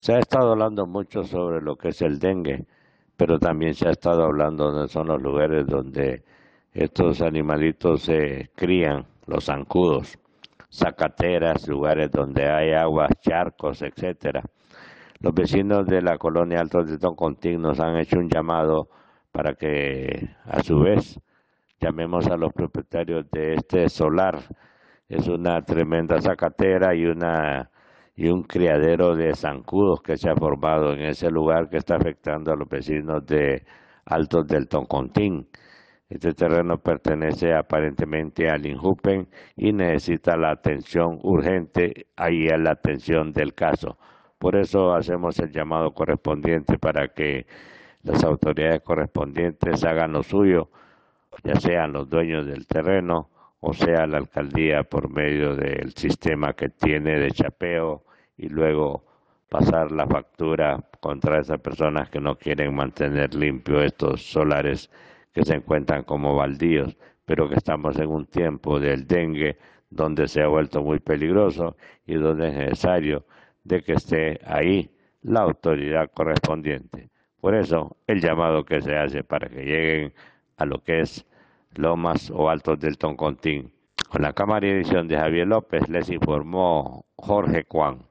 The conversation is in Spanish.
Se ha estado hablando mucho sobre lo que es el dengue, pero también se ha estado hablando de son los lugares donde estos animalitos se crían, los zancudos, zacateras, lugares donde hay aguas, charcos, etcétera. Los vecinos de la colonia Altos de Toncontín nos han hecho un llamado para que a su vez llamemos a los propietarios de este solar. Es una tremenda zacatera y una y un criadero de zancudos que se ha formado en ese lugar que está afectando a los vecinos de Altos del Toncontín. Este terreno pertenece aparentemente al Injupen y necesita la atención urgente, ahí es la atención del caso. Por eso hacemos el llamado correspondiente para que las autoridades correspondientes hagan lo suyo, ya sean los dueños del terreno o sea la alcaldía por medio del sistema que tiene de chapeo y luego pasar la factura contra esas personas que no quieren mantener limpio estos solares que se encuentran como baldíos, pero que estamos en un tiempo del dengue donde se ha vuelto muy peligroso y donde es necesario de que esté ahí la autoridad correspondiente. Por eso el llamado que se hace para que lleguen a lo que es Lomas o Altos del Toncontín. Con la cámara y edición de Javier López les informó Jorge Juan.